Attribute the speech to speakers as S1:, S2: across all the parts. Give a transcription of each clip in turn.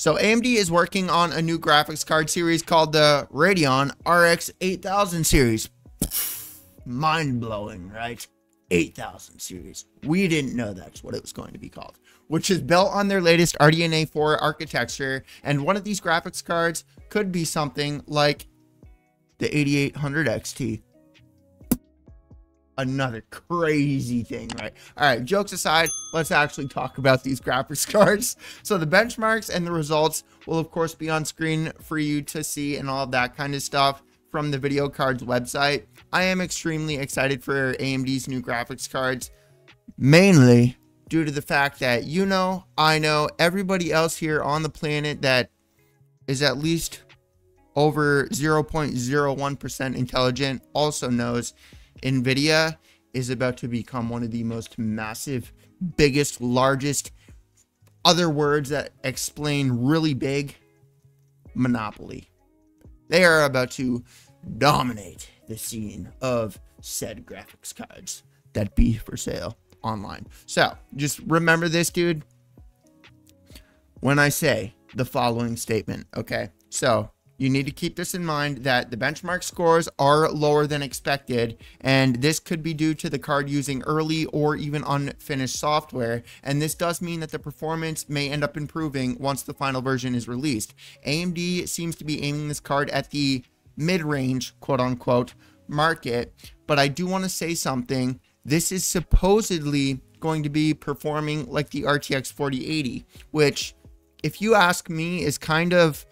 S1: So AMD is working on a new graphics card series called the Radeon RX 8000 series. Mind blowing, right? 8000 series. We didn't know that's what it was going to be called, which is built on their latest RDNA 4 architecture. And one of these graphics cards could be something like the 8800 XT another crazy thing, right? All right, jokes aside, let's actually talk about these graphics cards. So the benchmarks and the results will of course be on screen for you to see and all of that kind of stuff from the VideoCardz website. I am extremely excited for AMD's new graphics cards, mainly due to the fact that you know, I know, everybody else here on the planet that is at least over 0.01% intelligent also knows NVIDIA is about to become one of the most massive, biggest, largest, other words that explain really big, monopoly. They are about to dominate the scene of said graphics cards that be for sale online. So just remember this, dude. When I say the following statement, okay? So you need to keep this in mind that the benchmark scores are lower than expected, and this could be due to the card using early or even unfinished software, and this does mean that the performance may end up improving once the final version is released. AMD seems to be aiming this card at the mid-range, quote-unquote, market, but I do want to say something. This is supposedly going to be performing like the RTX 4080, which, if you ask me, is kind of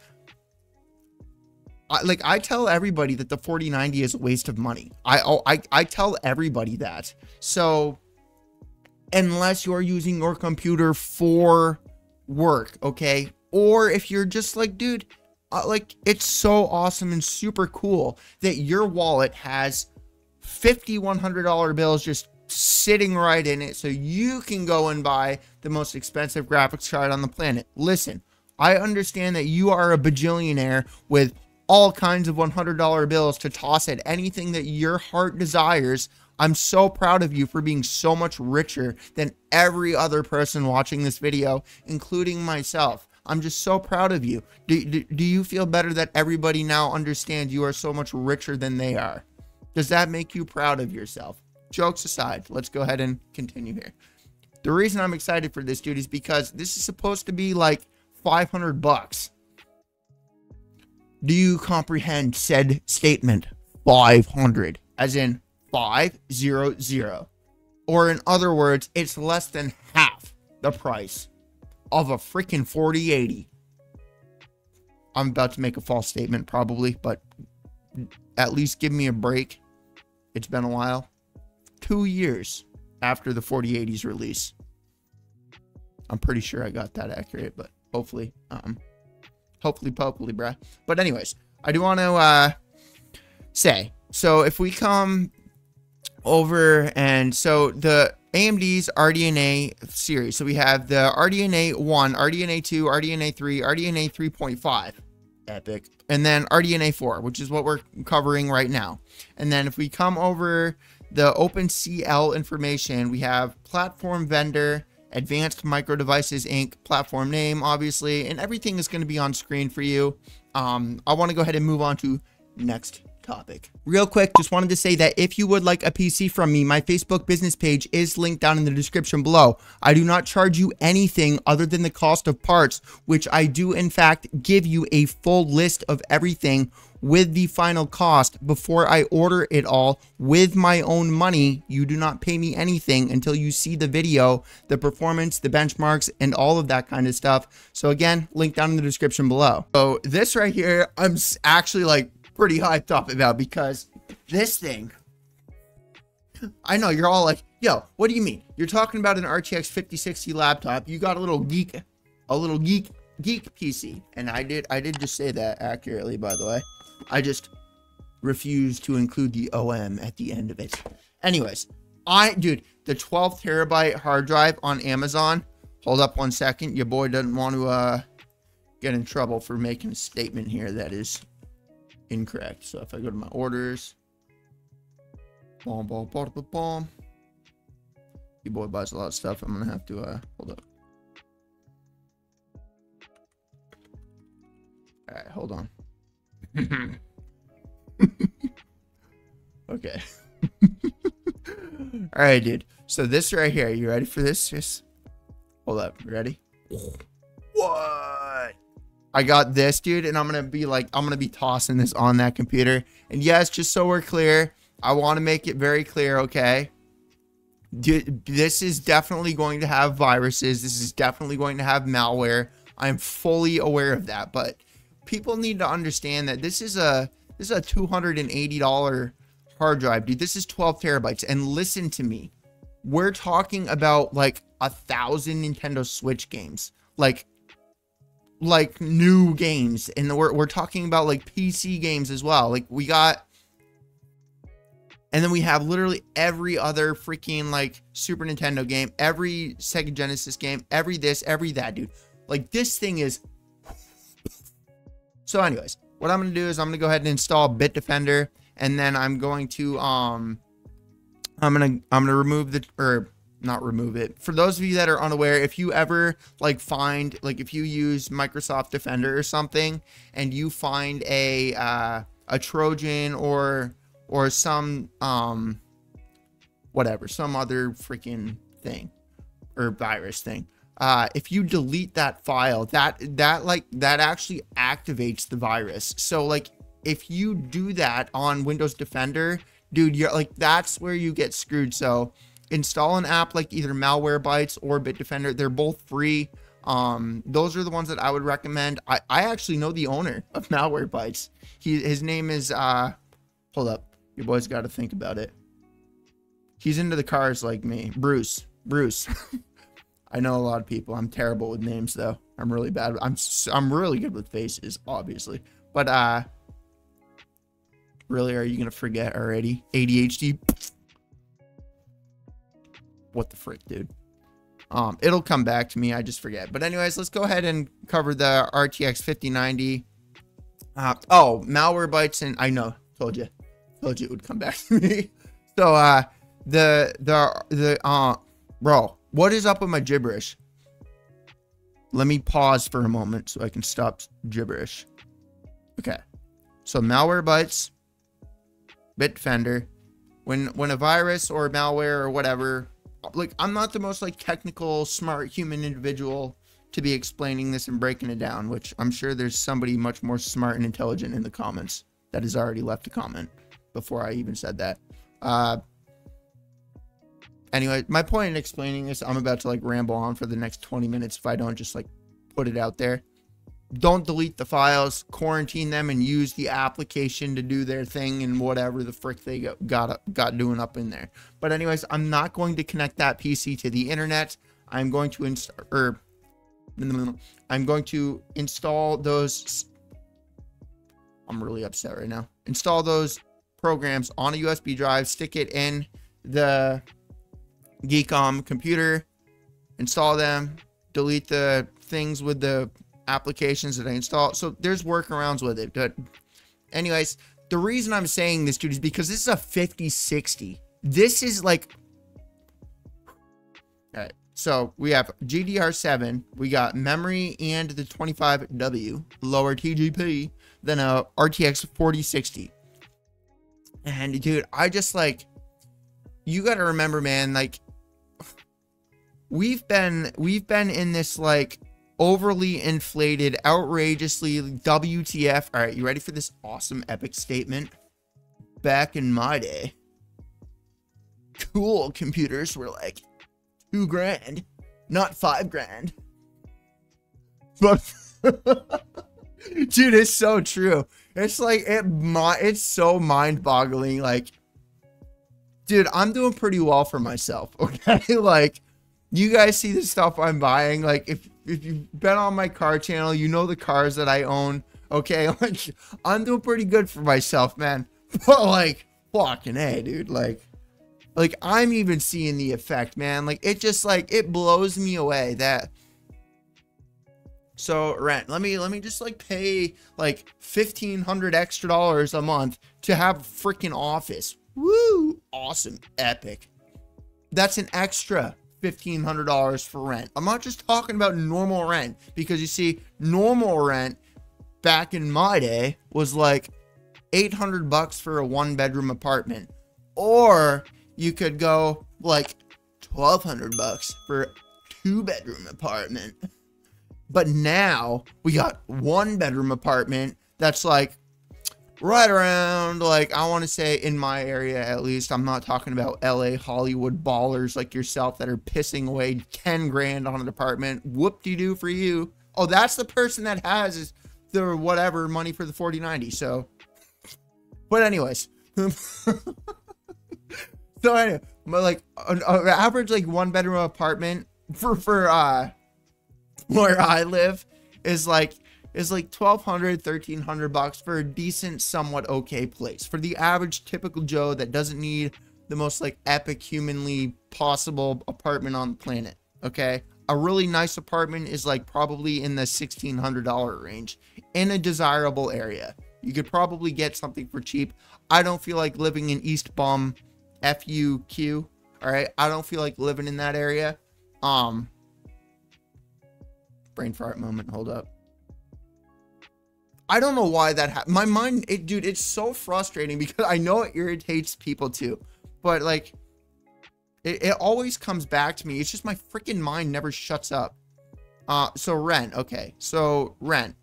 S1: I, like I tell everybody that the 4090 is a waste of money. I, oh, I I tell everybody that. So unless you're using your computer for work, okay? Or if you're just like, dude, uh, like it's so awesome and super cool that your wallet has 50 $100 bills just sitting right in it so you can go and buy the most expensive graphics card on the planet. Listen, I understand that you are a bajillionaire with all kinds of $100 bills to toss at anything that your heart desires. I'm so proud of you for being so much richer than every other person watching this video, including myself. I'm just so proud of you. Do, do, do, you feel better that everybody now understands you are so much richer than they are? Does that make you proud of yourself? Jokes aside, let's go ahead and continue here. The reason I'm excited for this, dude, is because this is supposed to be like 500 bucks. Do you comprehend said statement? 500, as in 500. Or in other words, it's less than half the price of a freaking 4080. I'm about to make a false statement probably, but at least give me a break. It's been a while. Two years after the 4080's release. I'm pretty sure I got that accurate, but hopefully. Um, Hopefully, hopefully, bruh. But anyways, I do want to uh, say, so if we come over and so the AMD's RDNA series. So we have the RDNA 1, RDNA 2, RDNA 3, RDNA 3.5. Epic. And then RDNA 4, which is what we're covering right now. And then if we come over the OpenCL information, we have platform vendor, Advanced Micro Devices Inc. platform name, obviously, and everything is going to be on screen for you. Um, I want to go ahead and move on to next topic. Real quick, just wanted to say that if you would like a PC from me, my Facebook business page is linked down in the description below. I do not charge you anything other than the cost of parts, which I do in fact give you a full list of everything with the final cost before I order it all with my own money. You do not pay me anything until you see the video, the performance, the benchmarks, and all of that kind of stuff. So again, link down in the description below. So this right here, I'm actually like pretty hyped up about because this thing, I know you're all like, yo, what do you mean? You're talking about an RTX 5060 laptop. You got a little geek, a little geek, geek PC. And I did, I did just say that accurately, by the way. I just refuse to include the OM at the end of it. Anyways, I, dude, the 12 terabyte hard drive on Amazon. Hold up one second. Your boy doesn't want to, uh, get in trouble for making a statement here that is incorrect. So if I go to my orders, boom, boom, boom, boom, boom. Your boy buys a lot of stuff. I'm gonna have to uh hold up. All right, hold on. okay. All right, dude. So this right here, you ready for this? Just hold up. Ready? What? I got this, dude, and I'm gonna be like, I'm gonna be tossing this on that computer. And yes, just so we're clear, I want to make it very clear, okay? Dude, this is definitely going to have viruses. This is definitely going to have malware. I'm fully aware of that, but people need to understand that this is a this is a $280 hard drive, dude. This is 12 terabytes. And listen to me. We're talking about like a thousand Nintendo Switch games. Like like new games. And we're we're talking about like PC games as well. Like we got and then we have literally every other freaking like Super Nintendo game, every Sega Genesis game, every this, every that, dude. Like this thing is. So, anyways, what I'm gonna do is I'm gonna go ahead and install Bitdefender, and then I'm going to um, I'm gonna I'm gonna remove the or not remove it. For those of you that are unaware, if you ever like find like if you use Microsoft Defender or something, and you find a uh, a Trojan or or some um whatever, some other freaking thing or virus thing. Uh, if you delete that file, that that like that actually activates the virus. So like if you do that on Windows Defender, dude, you're like that's where you get screwed. So install an app like either Malwarebytes or Bitdefender. They're both free. Um, those are the ones that I would recommend. I, I actually know the owner of Malwarebytes. He his name is uh hold up. Your boy's got to think about it. He's into the cars like me. Bruce. Bruce. I know a lot of people. I'm terrible with names though. I'm really bad. I'm I'm really good with faces, obviously. But uh really are you to forget already? ADHD. What the frick, dude? Um it'll come back to me. I just forget. But anyways, let's go ahead and cover the RTX 5090. Uh, oh, Malwarebytes and I know, told you told you it would come back to me. So uh the the the uh bro, what is up with my gibberish? Let me pause for a moment so I can stop gibberish. Okay. So Malwarebytes, Bitdefender. When when a virus or malware or whatever, like I'm not the most like technical, smart human individual to be explaining this and breaking it down, which I'm sure there's somebody much more smart and intelligent in the comments that has already left a comment before I even said that. Uh, anyway, my point in explaining this, I'm about to like ramble on for the next 20 minutes if I don't just like put it out there. Don't delete the files, quarantine them, and use the application to do their thing and whatever the frick they got got, got doing up in there. But anyways, I'm not going to connect that PC to the internet. I'm going to install or er, I'm going to install those. I'm really upset right now. Install those programs on a USB drive, stick it in the Geekom computer, install them, delete the things with the applications that I install. So there's workarounds with it. But anyways, the reason I'm saying this, dude, is because this is a 5060. This is like all right. So we have GDDR7, we got memory and the 25W, lower TGP, than a RTX 4060. And dude, I just like you got to remember man, like we've been we've been in this like overly inflated, outrageously WTF. All right, you ready for this awesome epic statement? Back in my day, cool computers were like 2 grand, not 5 grand. But dude, it's so true. It's like it it's so mind-boggling like dude, I'm doing pretty well for myself, okay? like you guys see the stuff I'm buying like if if you've been on my car channel, you know the cars that I own, okay? Like I'm doing pretty good for myself, man. But like fucking hey, dude, like like I'm even seeing the effect, man. Like it just like it blows me away that so rent, let me let me just like pay like fifteen hundred extra dollars a month to have a freaking office. Woo! Awesome, epic. That's an extra fifteen hundred dollars for rent. I'm not just talking about normal rent because you see, normal rent back in my day was like 800 bucks for a one bedroom apartment. Or you could go like 1200 bucks for two bedroom apartment. But now we got one bedroom apartment that's like right around like I want to say in my area at least. I'm not talking about LA Hollywood ballers like yourself that are pissing away 10 grand on an apartment. Whoop de doo for you. Oh, that's the person that has the whatever money for the 4090. So, but anyways. so anyway, but like an, an average like one bedroom apartment for for uh where I live is like is like 1200 1300 bucks for a decent somewhat okay place. For the average typical joe that doesn't need the most like epic humanly possible apartment on the planet okay? A really nice apartment is like probably in the $1600 range in a desirable area. You could probably get something for cheap. I don't feel like living in east bum fuq all right? I don't feel like living in that area. Um brain fart moment hold up I don't know why that happened. My mind, it, dude, it's so frustrating because I know it irritates people too, but like, it, it always comes back to me. It's just my freaking mind never shuts up. Uh, so rent, okay. So rent.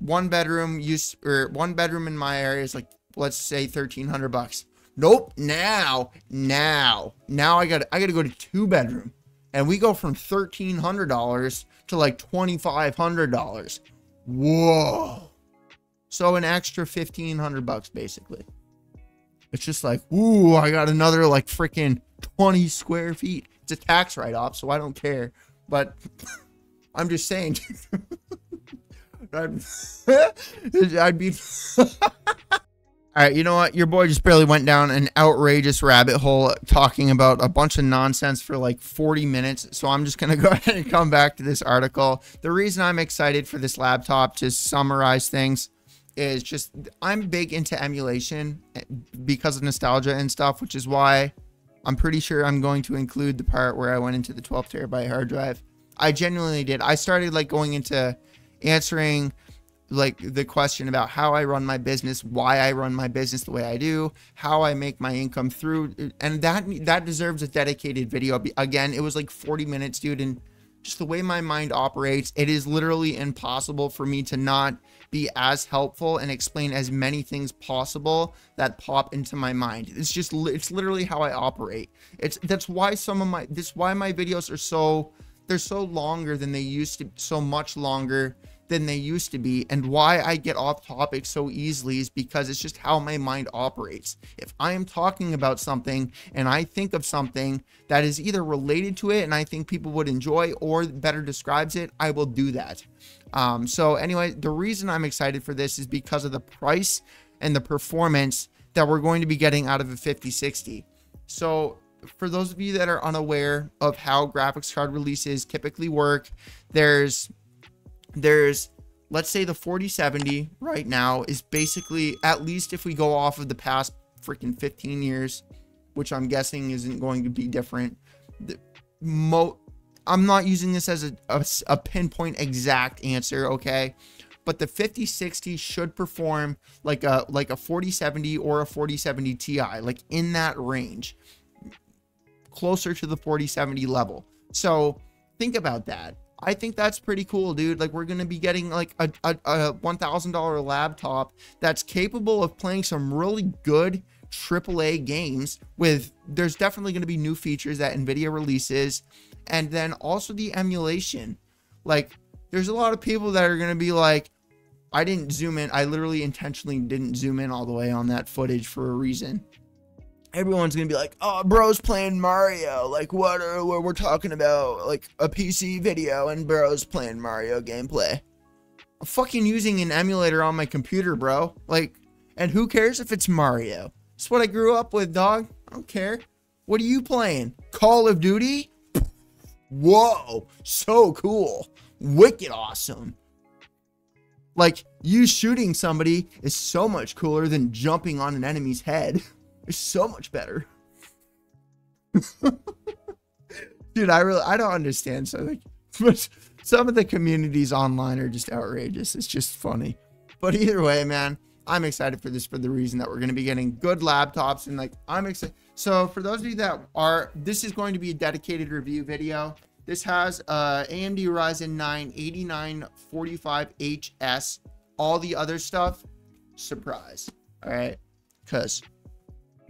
S1: One bedroom use or one bedroom in my area is like let's say thirteen hundred bucks. Nope. Now, now, now I got I got to go to two bedroom, and we go from thirteen hundred dollars to like $2,500. Whoa. So an extra 1500 bucks basically. It's just like, ooh, I got another like freaking 20 square feet. It's a tax write off, so I don't care. But I'm just saying. I'd, I'd be. All right, you know what? Your boy just barely went down an outrageous rabbit hole talking about a bunch of nonsense for like 40 minutes. So I'm just going to go ahead and come back to this article. The reason I'm excited for this laptop, to summarize things, is just I'm big into emulation eh, because of nostalgia and stuff, which is why I'm pretty sure I'm going to include the part where I went into the 12 terabyte hard drive. I genuinely did. I started like going into answering like the question about how I run my business, why I run my business the way I do, how I make my income through, and that that deserves a dedicated video. Again, it was like 40 minutes, dude, and just the way my mind operates, it is literally impossible for me to not be as helpful and explain as many things possible that pop into my mind. It's just it's literally how I operate. It's that's why some of my this why my videos are so they're so longer than they used to so much longer than they used to be. And why I get off topic so easily is because it's just how my mind operates. If I am talking about something and I think of something that is either related to it and I think people would enjoy or better describes it, I will do that. Um, so, anyway, the reason I'm excited for this is because of the price and the performance that we're going to be getting out of a 5060. So, for those of you that are unaware of how graphics card releases typically work, there's there's let's say the 4070 right now is basically at least if we go off of the past freaking 15 years which i'm guessing isn't going to be different the mo i'm not using this as a, a, a pinpoint exact answer okay? But the 5060 should perform like a like a 4070 or a 4070 ti like in that range closer to the 4070 level. So think about that I think that's pretty cool, dude. Like we're gonna be getting like a, a, a one thousand dollar laptop that's capable of playing some really good AAA games. With there's definitely gonna be new features that Nvidia releases, and then also the emulation. Like there's a lot of people that are gonna be like, I didn't zoom in. I literally intentionally didn't zoom in all the way on that footage for a reason everyone's gonna be like, "Oh, bro's playing Mario." Like, what are what we're talking about? Like a PC video and bro's playing Mario gameplay. I'm fucking using an emulator on my computer, bro. Like, and who cares if it's Mario? It's what I grew up with, dog. I don't care. What are you playing? Call of Duty? Whoa, so cool. Wicked awesome. Like, you shooting somebody is so much cooler than jumping on an enemy's head. So much better. Dude, I really I don't understand. So like some of the communities online are just outrageous. It's just funny. But either way, man, I'm excited for this for the reason that we're going to be getting good laptops and like I'm excited. So for those of you that are, this is going to be a dedicated review video. This has uh, AMD Ryzen 9 8945HS. All the other stuff, surprise. All right, because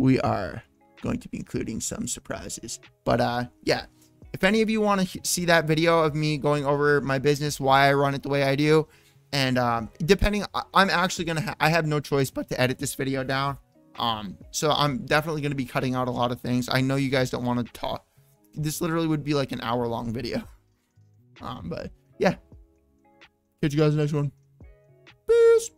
S1: we are going to be including some surprises. But uh, yeah, if any of you want to see that video of me going over my business, why I run it the way I do, and um, depending, I'm actually gonna, ha I have no choice but to edit this video down. Um, so I'm definitely gonna be cutting out a lot of things. I know you guys don't want to talk. This literally would be like an hour long video. Um, but yeah, catch you guys next one. Peace.